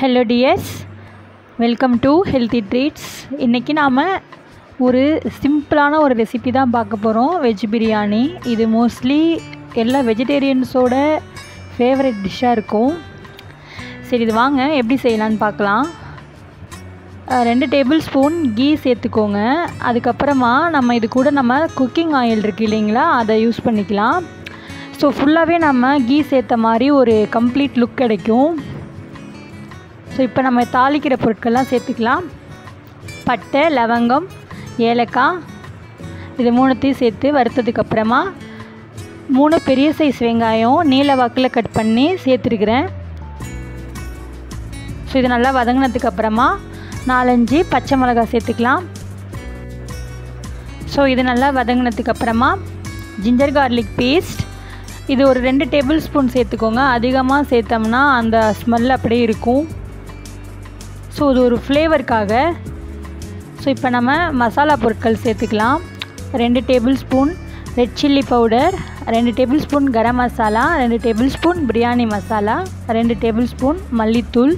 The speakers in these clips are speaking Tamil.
Hello dears welcome to healthy treats இன்றைக்கி நாம் ஒரு சிம்பிளான ஒரு ரெசிபி தான் பார்க்க போகிறோம் வெஜ் பிரியாணி இது மோஸ்ட்லி எல்லா வெஜிடேரியன்ஸோட ஃபேவரட் டிஷ்ஷாக இருக்கும். சரி இது வாங்க. எப்படி செய்யலான்னு பார்க்கலாம். ரெண்டு டேபிள் ஸ்பூன் கீ சேர்த்துக்கோங்க. அதுக்கப்புறமா நம்ம இது கூட நம்ம குக்கிங் ஆயில் இருக்கு இல்லைங்களா அதை யூஸ் பண்ணிக்கலாம். ஸோ ஃபுல்லாகவே நம்ம கீ சேர்த்த மாதிரி ஒரு கம்ப்ளீட் லுக் கிடைக்கும். ஸோ இப்போ நம்ம தாளிக்கிற பொருட்கள்லாம் சேர்த்துக்கலாம். பட்டை லவங்கம் ஏலக்காய். இது மூணுத்தையும் சேர்த்து வறுத்ததுக்கு அப்புறமா மூணு பெரிய சைஸ் வெங்காயம் நீல வாக்கில் கட் பண்ணி சேர்த்துருக்குறேன். ஸோ இது நல்லா வதங்கினதுக்கப்புறமா நாலஞ்சு பச்சை மிளகாய் சேர்த்துக்கலாம். ஸோ இது நல்லா வதங்கினதுக்கப்புறமா ஜிஞ்சர் கார்லிக் பேஸ்ட் இது ஒரு ரெண்டு டேபிள் ஸ்பூன் சேர்த்துக்கோங்க. அதிகமாக சேர்த்தோம்னா அந்த ஸ்மெல் அப்படியே இருக்கும். ஸோ இது ஒரு ஃப்ளேவருக்காக ஸோ இப்போ நம்ம மசாலா பொருட்கள் சேர்த்துக்கலாம். ரெண்டு tablespoon red chilli powder ரெண்டு டேபிள் ஸ்பூன் கரம் மசாலா ரெண்டு டேபிள் ஸ்பூன் பிரியாணி மசாலா ரெண்டு டேபிள் ஸ்பூன் மல்லித்தூள்.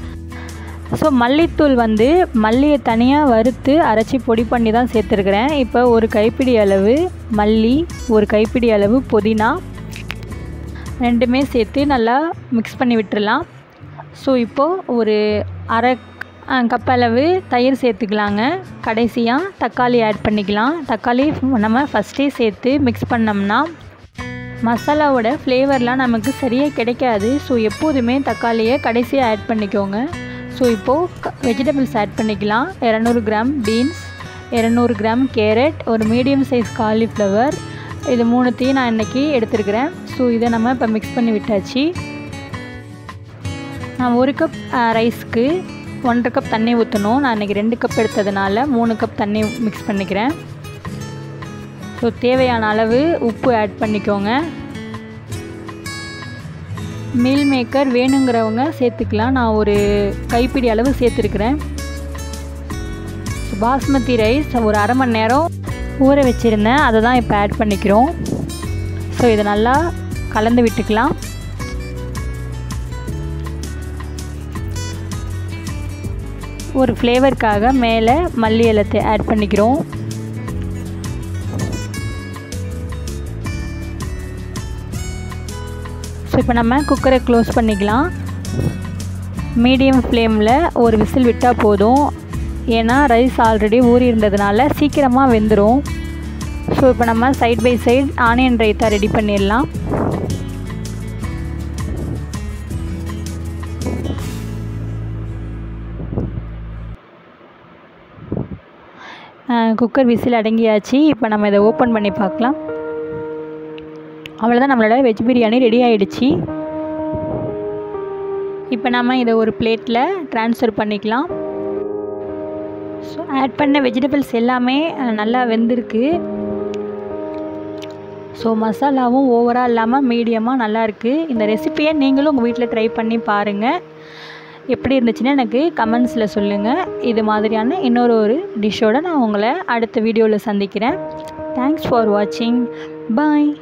ஸோ மல்லித்தூள் வந்து மல்லியை தனியாக வறுத்து அரைச்சி பொடி பண்ணி தான் சேர்த்துருக்குறேன். இப்போ ஒரு கைப்பிடி அளவு மல்லி ஒரு கைப்பிடி அளவு புதினா ரெண்டுமே சேர்த்து நல்லா மிக்ஸ் பண்ணி விட்டுடலாம் ஸோ இப்போது ஒரு அரை கப்பளவு கப் அளவு தயிர் சேர்த்துக்கலாங்க. கடைசியாக தக்காளி ஆட் பண்ணிக்கலாம். தக்காளி நம்ம ஃபஸ்ட்டே சேர்த்து மிக்ஸ் பண்ணோம்னா மசாலாவோட ஃப்ளேவர்லாம் நமக்கு சரியாக கிடைக்காது. ஸோ எப்போதுமே தக்காளியை கடைசியாக ஆட் பண்ணிக்கோங்க. ஸோ இப்போது வெஜிடபிள்ஸ் ஆட் பண்ணிக்கலாம். இரநூறு கிராம் பீன்ஸ் இரநூறு கிராம் கேரட் ஒரு மீடியம் சைஸ் காலிஃப்ளவர் இது மூணுத்தையும் நான் இன்றைக்கி எடுத்துருக்கிறேன். ஸோ இதை நம்ம இப்போ மிக்ஸ் பண்ணி விட்டாச்சு. நான் ஒரு கப் ரைஸ்க்கு ஒன்றரை கப் தண்ணி ஊற்றணும் நான் இன்றைக்கி ரெண்டு கப் எடுத்ததுனால மூணு கப் தண்ணி மிக்ஸ் பண்ணிக்கிறேன். ஸோ தேவையான அளவு உப்பு ஆட் பண்ணிக்கோங்க. மீல் மேக்கர் வேணுங்கிறவங்க சேர்த்துக்கலாம். நான் ஒரு கைப்பிடி அளவு சேர்த்துருக்குறேன். பாஸ்மதி ரைஸ் ஒரு அரை மணி நேரம் ஊற வச்சுருந்தேன். அதை தான் இப்போ ஆட் பண்ணிக்கிறோம். ஸோ இதை நல்லா கலந்து விட்டுக்கலாம். ஒரு ஃப்ளேவருக்காக மேலே மல்லி இலத்தை ஆட் பண்ணிக்கிறோம். ஸோ இப்போ நம்ம குக்கரை க்ளோஸ் பண்ணிக்கலாம். மீடியம் ஃப்ளேமில் ஒரு விசில் விட்டால் போதும். ஏன்னா ரைஸ் ஆல்ரெடி ஊறி இருந்ததுனால சீக்கிரமாக வெந்துடும் ஸோ இப்போ நம்ம side by side onion raita ready பண்ணிடலாம். குக்கர் விசில் அடங்கியாச்சு. இப்போ நம்ம இதை ஓப்பன் பண்ணி பார்க்கலாம். அவ்வளோதான் நம்மளோட வெஜ் பிரியாணி ரெடி ஆகிடுச்சி இப்போ நம்ம இதை ஒரு பிளேட்டில் ட்ரான்ஸ்ஃபர் பண்ணிக்கலாம். ஸோ ஆட் பண்ண வெஜிடபிள்ஸ் எல்லாமே நல்லா வெந்திருக்கு. ஸோ மசாலாவும் ஓவராக இல்லாமல் மீடியமாக நல்லாயிருக்கு இந்த ரெசிப்பியை நீங்களும் உங்கள் வீட்டில் ட்ரை பண்ணி பாருங்கள் எப்படி இருந்துச்சுன்னு எனக்கு கமெண்ட்ஸில் சொல்லுங்கள் இது மாதிரியான இன்னொரு ஒரு டிஷ்ஷோடு நான் உங்களை அடுத்த வீடியோவில் சந்திக்கிறேன். தேங்க்ஸ் ஃபார் வாட்சிங் பாய்